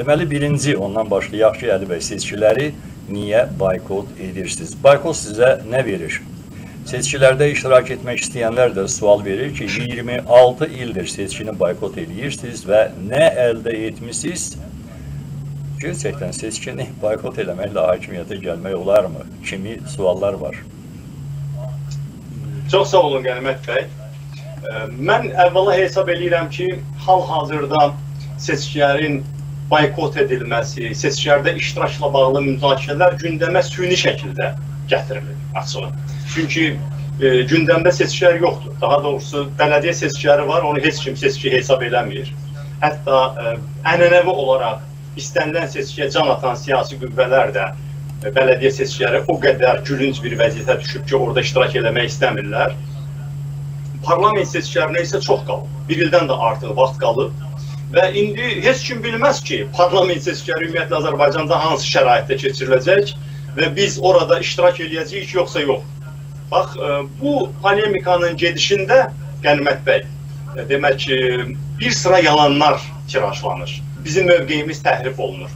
Deməli, birinci ondan başlayaq ki, Əli bəy, seçkiləri niyə boykot edirsiniz? Boykot sizə nə verir? Seçkilərdə iştirak etmək istəyənlər də sual verir ki, 26 ildir seçkini boykot edirsiniz və nə əldə etmisiniz? Gerçəkdən seçkini boykot eləməklə hakimiyyətə gəlmək olarmı? Kimi suallar var. Çox sağ olun Qənimət bəy. Mən əvvəla hesab edirəm ki, hal-hazırda seçkilərin boykot edilməsi, seçkilərdə iştirakla bağlı müzakirələr gündəmə süni şəkildə gətirilir açığı. Çünki e, gündəmdə seçkilər yoxdur. Daha doğrusu bələdiyyə seçkiləri var, onu heç kim seçki hesab eləmir. Hətta e, ənənəvi olaraq istənilən seçkiyə can atan siyasi qüvvələr də e, bələdiyyə seçkiləri o qədər gülünc bir vəziyyətə düşüb ki, orada iştirak eləmək istəmirlər. Parlament seçkilərinə isə çox qalıb. Bir ildən də artıq vaxt qalıb. Və indi heç kim bilməz ki, parlament seçkiləri ümumiyyətlə Azərbaycanda hansı şəraitdə keçiriləcək və biz orada iştirak eləyəcəyik yoxsa yox. Bax, e, bu polemikanın gedişində Qənimət bəy, e, demək ki, bir sıra yalanlar tirajlanır. Bizim mövqeyimiz təhrif olunur.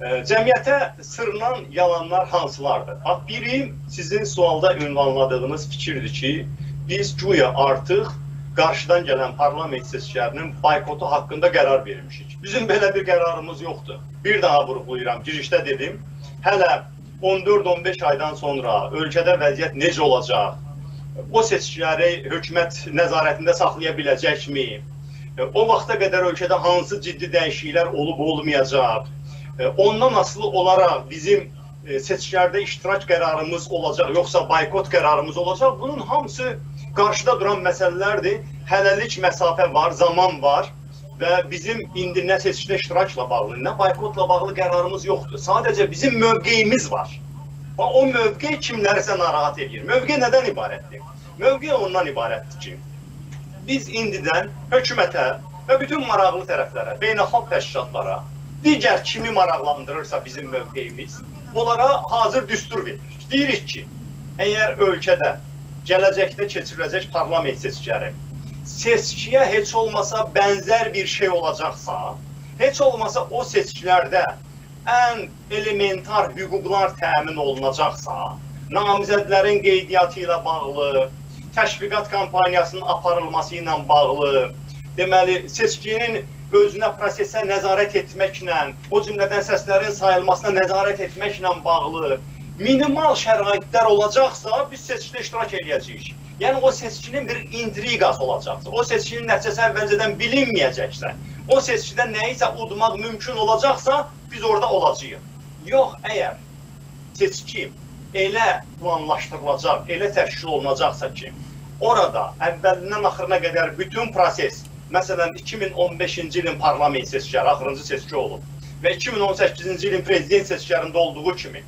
E, Cəmiyyətə sırılan yalanlar hansılardır? Bax, biri sizin sualda ünvanladığınız fikirdir ki, biz güya artıq qarşıdan gələn parlament seçkilərinin boykotu haqqında qərar vermişik. Bizim belə bir qərarımız yoxdur. Bir daha vurğulayıram, girişdə dedim. Hələ 14-15 aydan sonra ölkədə vəziyyət necə olacaq? O seçkiləri hökumət nəzarətində saxlaya biləcəkmi? O vaxta qədər ölkədə hansı ciddi dəyişikliklər olub olmayacaq? Ondan asılı olaraq bizim e, seçkilərdə iştirak qərarımız olacaq, yoxsa boykot qərarımız olacaq? Bunun hamısı qarşıda duran məsələlərdir. Hələlik məsafə var, zaman var və bizim indi nə seçkidə iştirakla bağlı, nə boykotla bağlı qərarımız yoxdur. Sadəcə bizim mövqeyimiz var. Və o mövqey kimlərisə narahat edir. Mövqey nədən ibarətdir? Mövqey ondan ibarətdir ki, biz indidən hökumətə və bütün maraqlı tərəflərə, beynəlxalq təşkilatlara, digər kimi maraqlandırırsa bizim mövqeyimiz, onlara hazır düstur veririk. Deyirik ki, əgər ölkədə gələcəkdə keçiriləcək parlament seçkiləri. Seçkiyə heç olmasa bənzər bir şey olacaqsa, heç olmasa o seçkilərdə ən elementar hüquqlar təmin olunacaqsa, namizədlərin qeydiyyatı ilə bağlı, təşviqat kampaniyasının aparılması ilə bağlı, deməli, seçkinin özünə prosesə nəzarət etməklə, o cümlədən səslərin sayılmasına nəzarət etməklə bağlı minimal şəraitlər olacaqsa, biz seçkidə iştirak edəcəyik. Yəni o seçkinin bir intriqası olacaqsa, o seçkinin nəticəsi əvvəlcədən bilinməyəcəksə, o seçkidə nəyisə udmaq mümkün olacaqsa, biz orada olacağıq. Yox, əgər seçki elə planlaşdırılacaq, elə təşkil olunacaqsa ki, orada əvvəlindən axırına qədər bütün proses, məsələn 2015-ci ilin parlament seçkiləri axırıncı seçki olub və 2018-ci ilin prezident seçkilərində olduğu kimi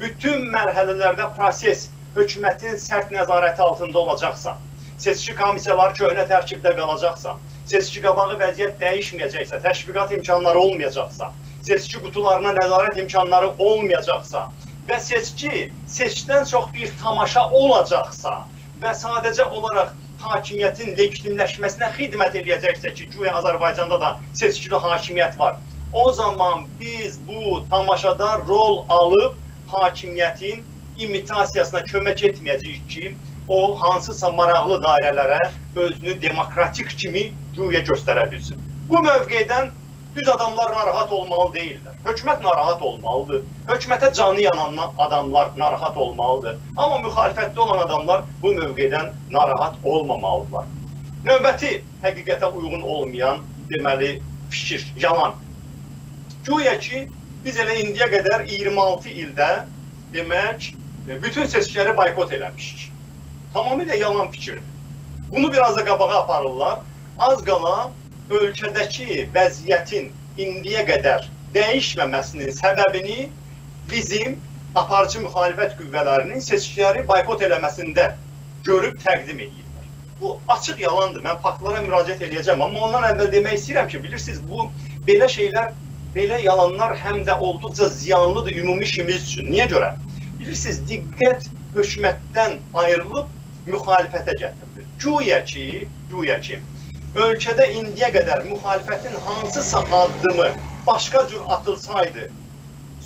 bütün mərhələlərdə proses hökumətin sərt nəzarəti altında olacaqsa, seçki komissiyaları köhnə tərkibdə qalacaqsa, seçki qabağı vəziyyət dəyişməyəcəksə, təşviqat imkanları olmayacaqsa, seçki qutularına nəzarət imkanları olmayacaqsa və seçki seçkidən çox bir tamaşa olacaqsa və sadəcə olaraq hakimiyyətin legitimləşməsinə xidmət edəcəksə ki, güya Azərbaycanda da seçkili hakimiyyət var. O zaman biz bu tamaşada rol alıb hakimiyyətin imitasiyasına kömək etməyəcəyik ki, o hansısa maraqlı dairələrə özünü demokratik kimi güya göstərə bilsin. Bu mövqedən düz adamlar narahat olmalı deyillər. Hökumət narahat olmalıdır. Hökumətə canı yanan adamlar narahat olmalıdır. Amma müxalifətdə olan adamlar bu mövqedən narahat olmamalıdırlar. Növbəti həqiqətə uyğun olmayan deməli fikir, yalan. Güya ki, biz elə indiyə qədər 26 ildə demək bütün seçkiləri boykot eləmişik. Tamamilə yalan fikirdir. Bunu biraz da qabağa aparırlar. Az qala ölkədəki vəziyyətin indiyə qədər dəyişməməsinin səbəbini bizim aparıcı müxalifət qüvvələrinin seçkiləri boykot eləməsində görüb təqdim edirlər. Bu açıq yalandır. Mən faktlara müraciət edəcəm, amma ondan əvvəl demək istəyirəm ki, bilirsiniz, bu belə şeylər, belə yalanlar həm də olduqca ziyanlıdır ümumi işimiz üçün. Niyə görə? bilirsiniz, diqqət hökumətdən ayrılıb müxalifətə gətirilir. Güya ki, güya ki, ölkədə indiyə qədər müxalifətin hansısa addımı başqa cür atılsaydı,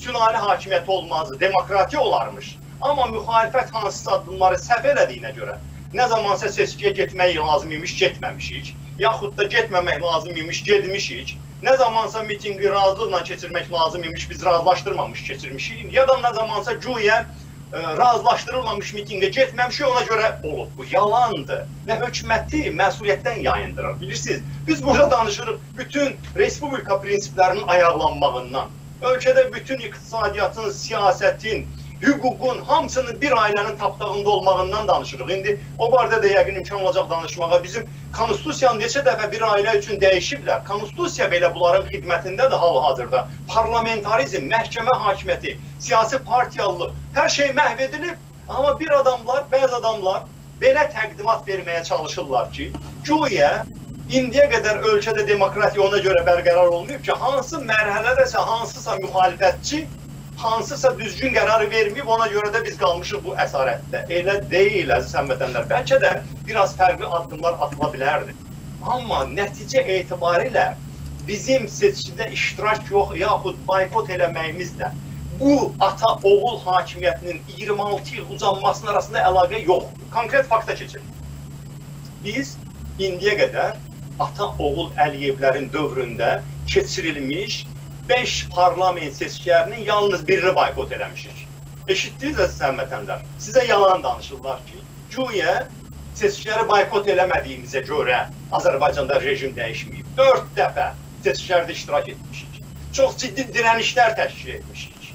sülalə hakimiyyəti olmazdı, demokratiya olarmış. Amma müxalifət hansısa addımları səhv elədiyinə görə nə zamansa seçkiyə getmək lazım imiş, getməmişik. Yaxud da getməmək lazım imiş, getmişik. Nə zamansa mitinqi razılıqla keçirmək lazım imiş, biz razılaşdırmamış keçirmişik. Ya da nə zamansa güya e, razılaşdırılmamış mitinqə getməmişik, ona görə olub. Bu yalandır və hökuməti məsuliyyətdən yayındırır. Bilirsiniz, biz burada danışırıq bütün respublika prinsiplərinin ayarlanmağından. Ölkədə bütün iqtisadiyyatın, siyasətin, hüququn hamısının bir ailənin tapdağında olmağından danışırıq. İndi o barədə də yəqin imkan olacaq danışmağa. Bizim konstitusiyanı neçə dəfə bir ailə üçün dəyişiblər. Konstitusiya belə bunların xidmətindədir hal-hazırda. Parlamentarizm, məhkəmə hakimiyyəti, siyasi partiyalılıq, hər şey məhv edilib. Amma bir adamlar, bəzi adamlar belə təqdimat verməyə çalışırlar ki, güya indiyə qədər ölkədə demokratiya ona görə bərqərar olmayıb ki, hansı mərhələdəsə hansısa müxalifətçi hansısa düzgün qərarı verməyib, ona görə də biz qalmışıq bu əsarətdə. Elə deyil, əziz həmvətənlər. Bəlkə də biraz fərqli addımlar atıla bilərdi. Amma nəticə etibarilə bizim seçkidə iştirak yox, yaxud boykot eləməyimizlə bu ata-oğul hakimiyyətinin 26 il uzanmasının arasında əlaqə yoxdur. Konkret fakta keçək. Biz indiyə qədər ata-oğul Əliyevlərin dövründə keçirilmiş 5 parlament seçkilərinin yalnız birini boykot eləmişik. Eşitdiniz əziz həmvətənlər? Sizə yalan danışırlar ki, güya seçkiləri boykot eləmədiyimizə görə Azərbaycanda rejim dəyişməyib. 4 dəfə seçkilərdə iştirak etmişik. Çox ciddi dirənişlər təşkil etmişik.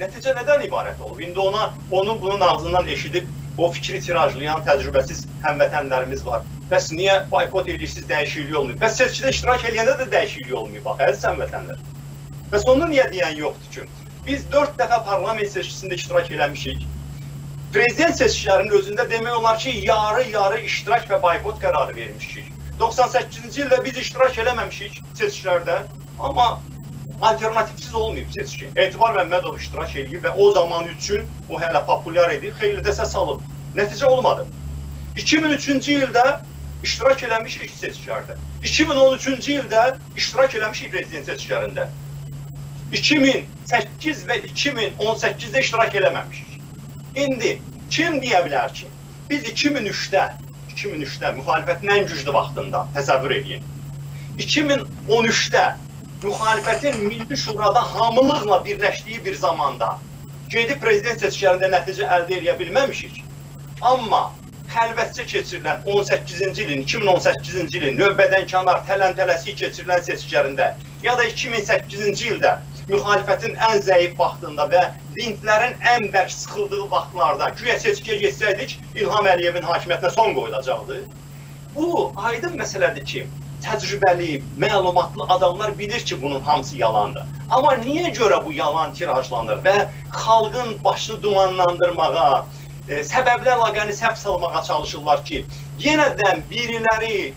Nəticə nədən ibarət olub? İndi ona onun bunun ağzından eşidib o fikri tirajlayan təcrübəsiz həmvətənlərimiz var. Bəs niyə boykot edirsiniz, dəyişiklik olmuyor? Bəs seçkidə iştirak edəndə də dəyişiklik olmuyor. Bax, əziz həmvətənlər. Bəs onu niyə deyən yoxdur ki? Biz 4 dəfə parlament seçkisində iştirak eləmişik. Prezident seçkilərinin özündə demək olar ki, yarı-yarı iştirak və boykot qərarı vermişik. 98-ci ildə biz iştirak eləməmişik seçkilərdə, amma alternativsiz olmayıb seçki. Etibar Məmmədov iştirak edib və o zaman üçün o hələ populyar idi, xeyli də səs alıb. Nəticə olmadı. 2003-cü ildə iştirak eləmişik seçkilərdə. 2013-cü ildə iştirak eləmişik prezident seçkilərində. 2008 və 2018-də iştirak eləməmişik. İndi kim deyə bilər ki, biz 2003-də, 2003-də müxalifətin ən güclü vaxtında təsəvvür edin. 2013-də müxalifətin Milli Şurada hamılıqla birləşdiyi bir zamanda gedib prezident seçkilərində nəticə əldə edə bilməmişik. Amma xəlvətcə keçirilən 18-ci ilin, 2018-ci ilin növbədən kənar tələntələsi keçirilən seçkilərində ya da 2008-ci ildə müxalifətin ən zəif vaxtında və lintlərin ən bərk sıxıldığı vaxtlarda güya seçkiyə getsəydik, İlham Əliyevin hakimiyyətinə son qoyulacaqdı. Bu aydın məsələdir ki, təcrübəli, məlumatlı adamlar bilir ki, bunun hamısı yalandır. Amma niyə görə bu yalan tirajlanır və xalqın başını dumanlandırmağa, e, səbəblə əlaqəni səhv salmağa çalışırlar ki, yenədən biriləri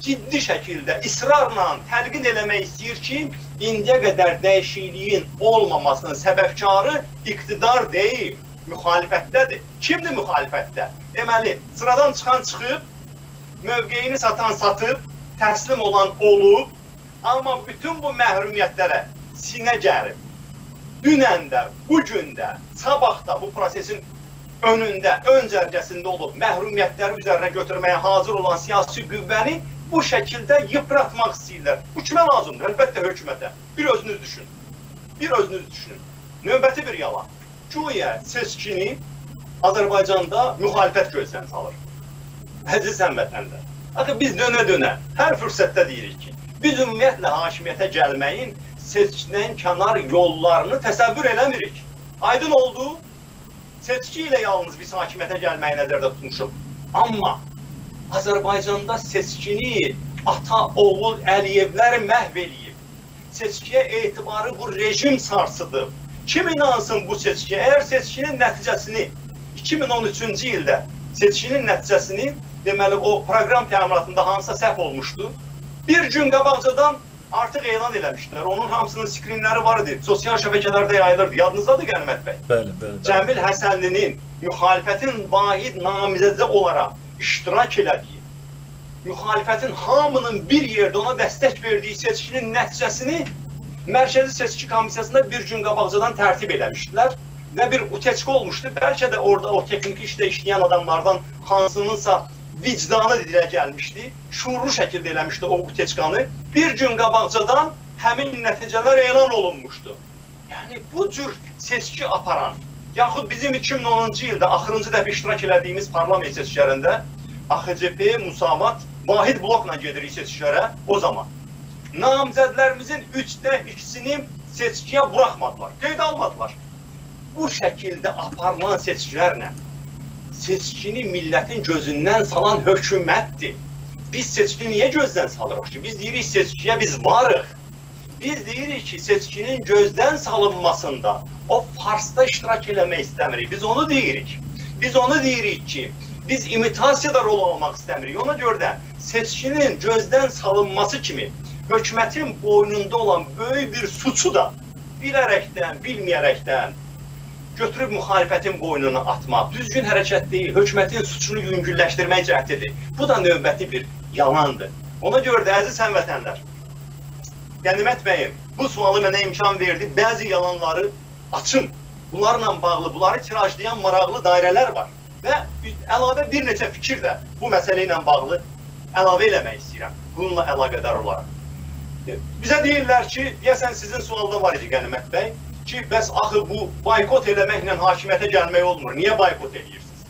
ciddi şəkildə israrla təlqin eləmək istəyir ki, indiyə qədər dəyişikliyin olmamasının səbəbkarı iqtidar deyil, müxalifətdədir. Kimdir müxalifətdə? Deməli, sıradan çıxan çıxıb, mövqeyini satan satıb, təslim olan olub, amma bütün bu məhrumiyyətlərə sinə gəlib. Dünən də, bu gün də, sabah da bu prosesin önündə, ön cərgəsində olub məhrumiyyətləri üzərinə götürməyə hazır olan siyasi qüvvəni bu şəkildə yıpratmaq istəyirlər. Bu kimə lazımdır? Əlbəttə hökumətə. Bir özünüz düşünün. Bir özünüz düşünün. Növbəti bir yalan. Güya seçkini Azərbaycanda müxalifət gözdən salır. Əziz həmvətənlər. Axı biz dönə-dönə hər fürsətdə deyirik ki, biz ümumiyyətlə hakimiyyətə gəlməyin seçkidən kənar yollarını təsəvvür eləmirik. Aydın oldu, seçki ilə yalnız biz hakimiyyətə gəlməyi nəzərdə tutmuşuq. Amma Azərbaycanda seçkini ata-oğul Əliyevlər məhv eləyib. Seçkiyə etibarı bu rejim sarsıdıb. Kim inansın bu seçkiyə? Əgər seçkinin nəticəsini 2013-cü ildə seçkinin nəticəsini deməli o proqram təminatında hansısa səhv olmuşdu. Bir gün qabaqcadan artıq elan eləmişdilər. Onun hamısının skrinləri var idi. Sosial şəbəkələrdə yayılırdı. Yadınızdadır Qənimət bəy? Bəli, bəli. bəli. Cəmil Həsənlinin müxalifətin vahid namizədi olaraq iştirak elədiyi, müxalifətin hamının bir yerdə ona dəstək verdiyi seçkinin nəticəsini Mərkəzi Seçki Komissiyasında bir gün qabaqcadan tərtib eləmişdilər və bir uteçka olmuşdu. Bəlkə də orada o texniki işdə işləyən adamlardan hansınınsa vicdanı dilə gəlmişdi, şuurlu şəkildə eləmişdi o uteçkanı. Bir gün qabaqcadan həmin nəticələr elan olunmuşdu. Yəni bu cür seçki aparan, yaxud bizim 2010-cu ildə axırıncı dəfə iştirak elədiyimiz parlament seçkilərində AXCP, Musavat, vahid blokla gedirik seçkilərə o zaman. Namizədlərimizin üçdə ikisini seçkiyə buraxmadılar, qeyd almadılar. Bu şəkildə aparılan seçkilərlə seçkini millətin gözündən salan hökumətdir. Biz seçkini niyə gözdən salırıq ki? Biz deyirik seçkiyə biz varıq. Biz deyirik ki, seçkinin gözdən salınmasında o farsda iştirak eləmək istəmirik. Biz onu deyirik. Biz onu deyirik ki, biz imitasiyada rol almaq istəmirik. Ona görə də seçkinin gözdən salınması kimi hökumətin boynunda olan böyük bir suçu da bilərəkdən, bilməyərəkdən götürüb müxalifətin boynuna atmaq düzgün hərəkət deyil, hökumətin suçunu yüngülləşdirmək cəhdidir. Bu da növbəti bir yalandır. Ona görə də əziz həmvətənlər, Qənimət bəyim, bu sualı mənə imkan verdi. Bəzi yalanları açım. Bunlarla bağlı, bunları tirajlayan maraqlı dairələr var. Və əlavə bir neçə fikir də bu məsələ ilə bağlı əlavə eləmək istəyirəm. Bununla əlaqədar olaraq. Bizə deyirlər ki, deyəsən sizin sualda var idi Qənimət bəy, ki, bəs axı bu boykot eləməklə hakimiyyətə gəlmək olmur. Niyə boykot edirsiniz?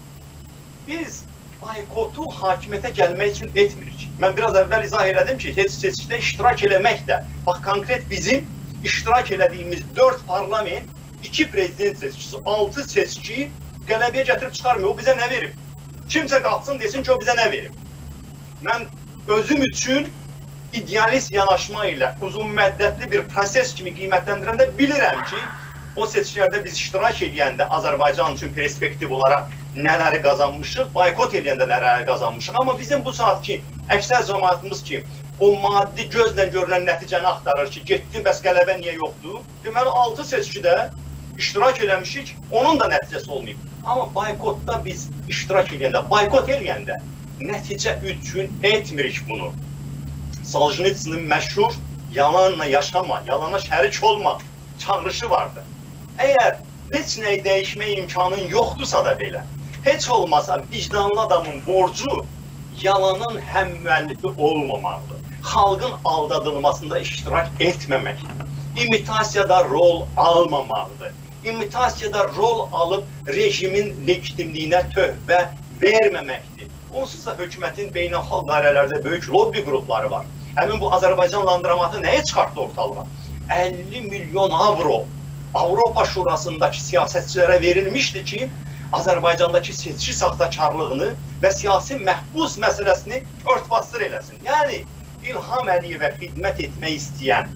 Biz boykotu hakimiyyətə gəlmək üçün etmirik. Mən biraz əvvəl izah elədim ki, seçkidə iştirak eləmək də, bax konkret bizim iştirak elədiyimiz 4 parlament, 2 prezident seçkisi, 6 seçki qələbəyə gətirib çıxarmıyor. O bizə nə verib? Kimsə qalxsın desin ki, o bizə nə verib? Mən özüm üçün idealist yanaşma ilə uzun müddətli bir proses kimi qiymətləndirəndə bilirəm ki, o seçkilərdə biz iştirak edəndə Azərbaycan üçün perspektiv olaraq nələri qazanmışıq, boykot edəndə nələri qazanmışıq. Amma bizim bu saat ki, əksər cəmaatımız ki, o maddi gözlə görülən nəticəni axtarır ki, getdi, bəs qələbə niyə yoxdur? Deməli, 6 seçkidə iştirak eləmişik, onun da nəticəsi olmayıb. Amma boykotda biz iştirak edəndə, boykot eləyəndə nəticə üçün etmirik bunu. Soljenitsinin məşhur yalanla yaşama, yalana şərik olma çağrışı vardı. Əgər heç nəyi dəyişmək imkanın yoxdursa da belə, heç olmasa vicdanlı adamın borcu yalanın həm müəllifi olmamalıdır. Xalqın aldadılmasında iştirak etməmək, imitasiyada rol almamalıdır. İmitasiyada rol alıb rejimin legitimliyinə töhbə verməməkdir. Onsuz da hökumətin beynəlxalq dairələrdə böyük lobby qrupları var. Həmin bu Azərbaycan landramatı nəyə çıxartdı ortalığa? 50 milyon avro Avropa Şurasındakı siyasətçilərə verilmişdi ki, Azərbaycandakı seçki saxtakarlığını və siyasi məhbus məsələsini örtbasdır eləsin. Yəni, İlham Əliyevə xidmət etmək istəyən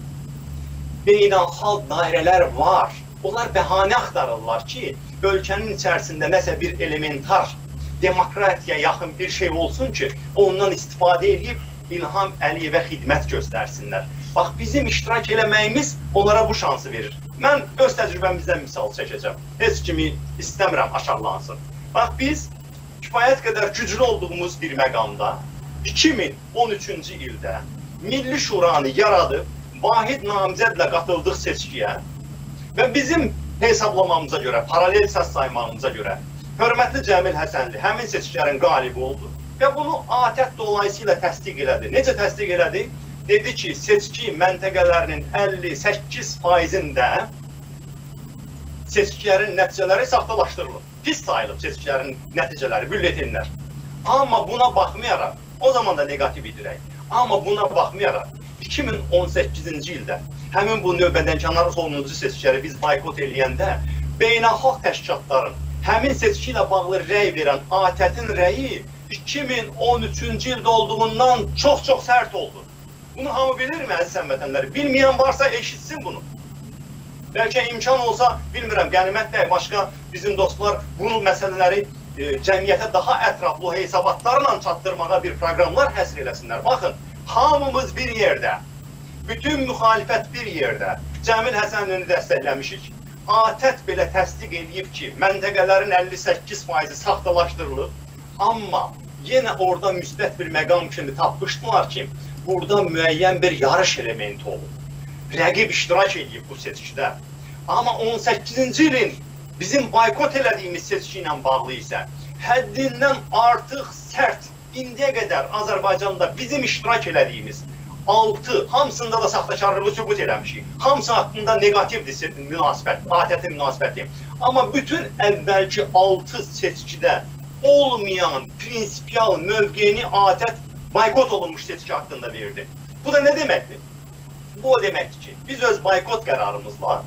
beynəlxalq dairələr var. Onlar bəhanə axtarırlar ki, ölkənin içərisində nəsə bir elementar demokratiyaya yaxın bir şey olsun ki, ondan istifadə edib İlham Əliyevə xidmət göstərsinlər. Bax, bizim iştirak eləməyimiz onlara bu şansı verir. Mən öz təcrübəmizdən misal çəkəcəm. Heç kimi istəmirəm aşağılansın. Bax, biz kifayət qədər güclü olduğumuz bir məqamda 2013-cü ildə Milli Şuranı yaradıb, vahid namizədlə qatıldıq seçkiyə və bizim hesablamamıza görə, paralel səs saymağımıza görə hörmətli Cəmil Həsənli həmin seçkilərin qalibi oldu və bunu ATƏT dolayısıyla təsdiq elədi. Necə təsdiq elədi? Dedi ki, seçki məntəqələrinin 58 faizində seçkilərin nəticələri saxtalaşdırılıb. Pis sayılıb seçkilərin nəticələri, bülletenlər. Amma buna baxmayaraq, o zaman da negativ idirək. Amma buna baxmayaraq 2018-ci ildə həmin bu növbədən kənar sonuncu seçkiləri biz boykot eləyəndə beynəlxalq təşkilatların həmin seçki ilə bağlı rəy verən ATƏT-in rəyi 2013-cü ildə olduğundan çox-çox sərt oldu. Bunu hamı bilirmi əziz həmvətənlər? Bilməyən varsa eşitsin bunu. Bəlkə imkan olsa, bilmirəm, qənimət də başqa bizim dostlar bu məsələləri e, cəmiyyətə daha ətraflı hesabatlarla çatdırmağa bir proqramlar həsr eləsinlər. Baxın, hamımız bir yerdə, bütün müxalifət bir yerdə Cəmil Həsənini dəstəkləmişik. ATƏT belə təsdiq edib ki, məntəqələrin 58 faizi saxtalaşdırılıb, amma yenə orada müsbət bir məqam kimi tapmışdılar ki, burada müəyyən bir yarış elementi olub. rəqib iştirak edib bu seçkidə. Amma 18-ci ilin bizim boykot elədiyimiz seçki ilə bağlı isə həddindən artıq sərt indiyə qədər Azərbaycanda bizim iştirak elədiyimiz 6 hamısında da saxtakarlığı sübut eləmişik. Hamısı haqqında neqativdir münasibət, ATƏT münasibəti. Amma bütün əvvəlki 6 seçkidə olmayan prinsipial mövqeyini ATƏT boykot olunmuş seçki haqqında verdi. Bu da nə deməkdir? Bu o deməkdir ki, biz öz boykot qərarımızla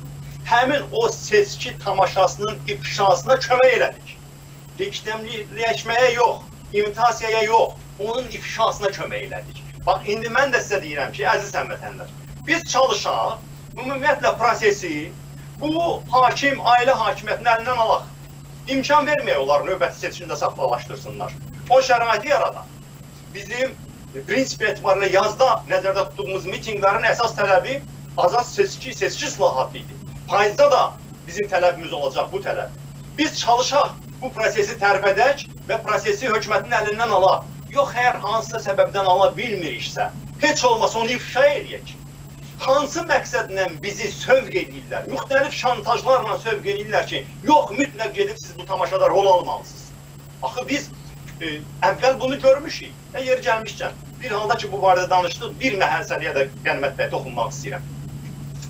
həmin o seçki tamaşasının ifşasına kömək elədik. Legitimləşməyə yox, imitasiyaya yox, onun ifşasına kömək elədik. Bax, indi mən də sizə deyirəm ki, əziz həmvətənlər, biz çalışaq, ümumiyyətlə prosesi bu hakim, ailə hakimiyyətinin əlindən alaq. İmkan vermək olar növbəti seçimdə saxtalaşdırsınlar. O şəraiti yaradaq. Bizim prinsip etibarıyla yazda nəzərdə tutduğumuz mitinqlərin əsas tələbi azad seçki, seçki islahatı idi. Payızda da bizim tələbimiz olacaq bu tələb. Biz çalışaq bu prosesi tərpədək və prosesi hökumətin əlindən alaq. Yox, hər hansısa səbəbdən ala bilmiriksə, heç olmasa onu ifşa eləyək. Hansı məqsədlə bizi sövq edirlər? Müxtəlif şantajlarla sövq edirlər ki, yox, mütləq gedib siz bu tamaşada rol almalısınız. Axı biz e, əvvəl bunu görmüşük. Və yer gəlmişkən, bir halda ki, bu barədə danışdıq, bir məhərsəliyə də Qənimət bəy toxunmaq istəyirəm.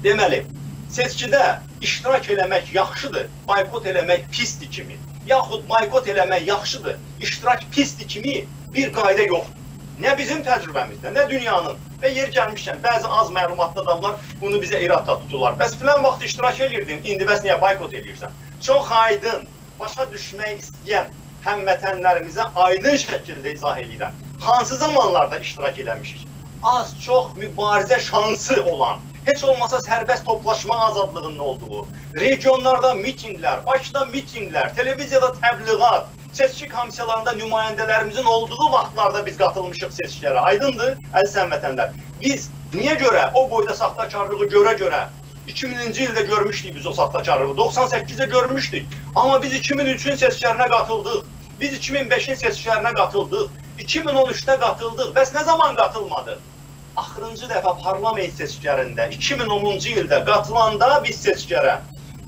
Deməli, seçkidə iştirak eləmək yaxşıdır, boykot eləmək pisdir kimi. Yaxud boykot eləmək yaxşıdır, iştirak pisdir kimi bir qayda yoxdur. Nə bizim təcrübəmizdə, nə dünyanın və yer gəlmişkən bəzi az məlumatlı adamlar bunu bizə irada tuturlar. Bəs filan vaxt iştirak edirdin, indi bəs niyə boykot edirsən? Çox aydın, başa düşmək istəyən həmvətənlərimizə aydın şəkildə izah edirəm. Hansı zamanlarda iştirak eləmişik? Az çox mübarizə şansı olan, heç olmasa sərbəst toplaşma azadlığının olduğu, regionlarda mitinqlər, Bakıda mitinqlər, televiziyada təbliğat, seçki komissiyalarında nümayəndələrimizin olduğu vaxtlarda biz qatılmışıq seçkilərə. Aydındır, əziz həmvətənlər. Biz niyə görə o boyda saxtakarlığı görə-görə 2000-ci ildə görmüşdük biz o saxtakarlığı, 98-də görmüşdük. Amma biz 2003-ün seçkilərinə qatıldıq. Biz 2005-in seçkilərinə qatıldıq. 2013-də qatıldıq. Bəs nə zaman qatılmadıq? Axırıncı dəfə parlament seçkilərində 2010-cu ildə qatılanda biz seçkilərə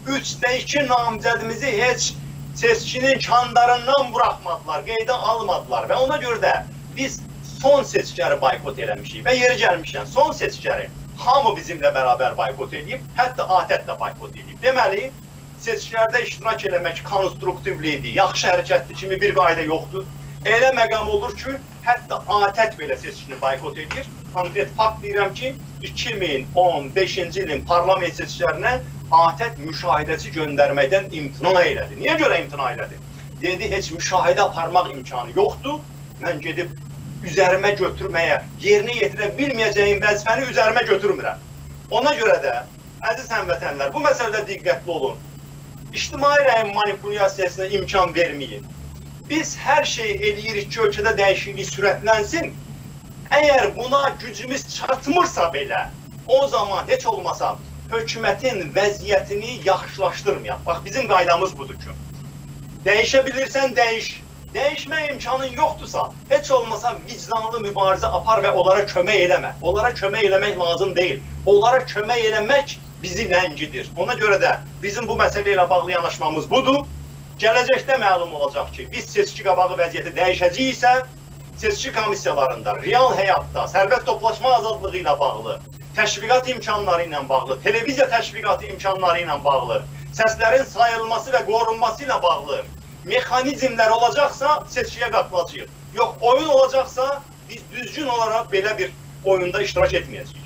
3-də 2 namizədimizi heç seçkinin kandarından buraxmadılar, qeydə almadılar və ona görə də biz son seçkiləri boykot eləmişik və yeri gəlmişkən son seçkiləri hamı bizimlə bərabər boykot edib, hətta ATƏT də boykot edib. Deməli, seçkilərdə iştirak eləmək konstruktivlidir, yaxşı hərəkətli kimi bir qayda yoxdur. Elə məqam olur ki, hətta ATƏT belə seçkini boykot edir. Konkret fakt deyirəm ki, 2015-ci ilin parlament seçkilərinə ATƏT müşahidəçi göndərməkdən imtina elədi. Niyə görə imtina elədi? Dedi, heç müşahidə aparmaq imkanı yoxdur. Mən gedib üzərimə götürməyə, yerinə yetirə bilməyəcəyim vəzifəni üzərimə götürmürəm. Ona görə də, əziz həmvətənlər, bu məsələdə diqqətli olun. İctimai rəyin manipulyasiyasına imkan verməyin. Biz hər şey eləyirik ki, ölkədə dəyişiklik sürətlənsin. Əgər buna gücümüz çatmırsa belə, o zaman heç olmasa hökumətin vəziyyətini yaxşılaşdırmayaq. Bax, bizim qaydamız budur ki, dəyişə bilirsən, dəyiş. Dəyişmə imkanın yoxdursa, heç olmasa vicdanlı mübarizə apar və onlara kömək eləmə. Onlara kömək eləmək lazım deyil. Onlara kömək eləmək bizi ləngidir. Ona görə də bizim bu məsələ ilə bağlı yanaşmamız budur. Gələcəkdə məlum olacaq ki, biz seçki qabağı vəziyyəti dəyişəcəyiksə, seçki komissiyalarında, real həyatda, sərbəst toplaşma azadlığı ilə bağlı, təşviqat imkanları ilə bağlı, televiziya təşviqatı imkanları ilə bağlı, səslərin sayılması və qorunması ilə bağlı mexanizmlər olacaqsa seçkiyə qatılacağıq. Yox, oyun olacaqsa biz düzgün olaraq belə bir oyunda iştirak etməyəcəyik.